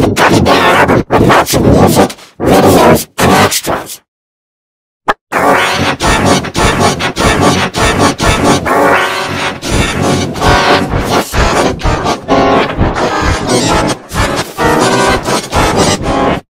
Touchdown!